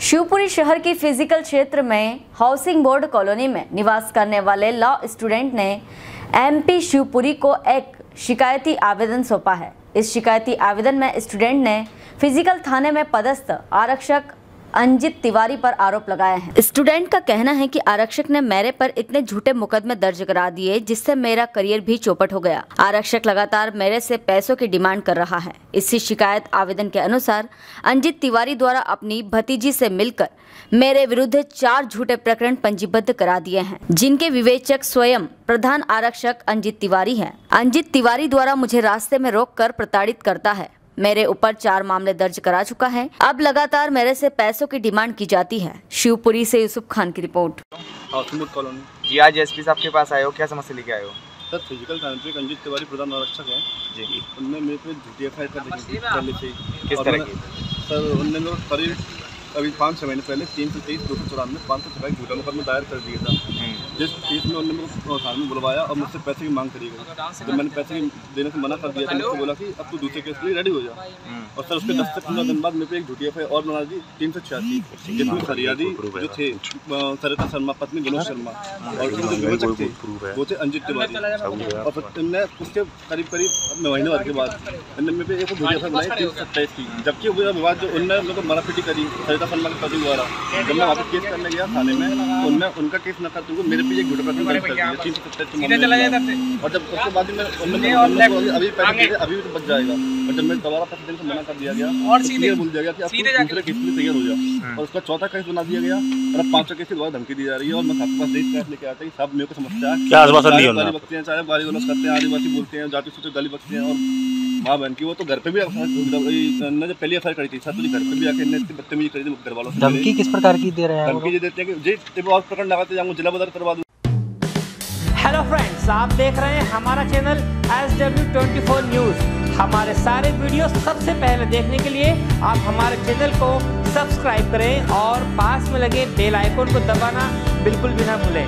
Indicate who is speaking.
Speaker 1: शिवपुरी शहर की फ़िज़िकल क्षेत्र में हाउसिंग बोर्ड कॉलोनी में निवास करने वाले लॉ स्टूडेंट ने एमपी शिवपुरी को एक शिकायती आवेदन सौंपा है। इस शिकायती आवेदन में स्टूडेंट ने फ़िज़िकल थाने में पदस्थ आरक्षक अंजित तिवारी पर आरोप लगाए हैं। स्टूडेंट का कहना है कि आरक्षक ने मेरे पर इतने झूठे मुकदमे दर्ज करा दिए, जिससे मेरा करियर भी चौपट हो गया। आरक्षक लगातार मेरे से पैसों की डिमांड कर रहा है। इसी शिकायत आवेदन के अनुसार अंजित तिवारी द्वारा अपनी भतीजी से मिलकर मेरे विरुद्ध चार झूठे प्रकरण पंजीबद्ध करा दिए हैं, जिनके विवेचक स्वयं प्रधान आरक्षक अंजित तिवारी है। अंजित तिवारी द्वारा मुझे रास्ते में रोककर प्रताड़ित करता है। मेरे ऊपर चार मामले दर्ज करा चुका है। अब लगातार मेरे से पैसों की डिमांड की जाती है। शिवपुरी से यूसुफ खान की रिपोर्ट।
Speaker 2: कॉलोनी।
Speaker 3: जी आज एस पी साहब के पास आए हो। क्या समस्या लेके आए हो?
Speaker 2: सर फ़िज़िकल थाने पे रंजीत तिवारी प्रधान आरक्षक हैं।
Speaker 3: जी।
Speaker 2: उनने मेरे पे झूठी एफ़ आई आर कर दी थी।
Speaker 3: किस तरह की?
Speaker 2: सर उनने मेरे करीब अभी पाँच छः महीने पहले तीन सौ तेईस दो सौ चौरानवे पाँच सौ छः झूठा मुकदमा दायर कर दिया था। जिस केस में उन्होंने मेरे थाने में बुलवाया और मुझसे पैसे की मांग करी। गई जब मैंने पैसे देने से मना कर दिया तो मुझसे बोला कि अब तू दूसरे केस के लिए रेडी हो जा। और सर, उसके दस से पंद्रह दिन बाद मेरे पे एक झूठी एफ़ और बना दी, तीन सौ छियासी, जिसमें फरियादी जो थे सरिता शर्मा, पत्नी विनोद शर्मा, और उनके विवेचक थे, वो थे अंजित तिवारी। और फिर इनने उसके करीब करीब महीने भर के बाद, इनने मेरे पे एक झूठी एफ़ बनाई, तीन सौ सत्ताईस की। जबकि वो विवाद जो उनने मेरे को मारापीटी करी, सरिता शर्मा के पति द्वारा, जब मैं पे केस करने गया थाने में तो उनने उनका केस न करते हुए मेरे पे एक झूठा प्रकरण दर्ज कर दिया। तीन सौ सत्ताईस के मामले में। और जब उसके बाद में अभी अभी भी तो बच जाएगा। और जब मैं दोबारा पैसे देने से मना कर दिया गया और सीधे बोल दिया गया कि अब दूसरे केस के लिए तैयार हो जा और उसका चौथा केस बना दिया गया और अब पांचवा केस की दोबारा धमकी दी जा रही है और मैं आपके पास कैश लेके आता हूँ सब मेरे को समझता है।
Speaker 4: क्या आश्वासन
Speaker 2: चाहे गाली हैं आदिवासी बोलते हैं जाति सूचे गाली बकते हैं और माँ बहन की वो तो घर पे भी जब पहली एफ़ करी थी सतुली घर पे भी आके इतनी बदतमीजी करी थी घर वालों से
Speaker 5: धमकी किस प्रकार की दे रहे हैं
Speaker 2: धमकी ये देते हैं कि जे और प्रकरण लगाते जाऊँगा जिला बदर करवा दूँ।
Speaker 5: हेलो फ्रेंड्स आप देख रहे हैं हमारा channel S W twenty four news हमारे सारे वीडियो सबसे पहले देखने के लिए आप हमारे चैनल को सब्सक्राइब करें और पास में लगे बेल आइकन को दबाना बिल्कुल भी ना भूलें।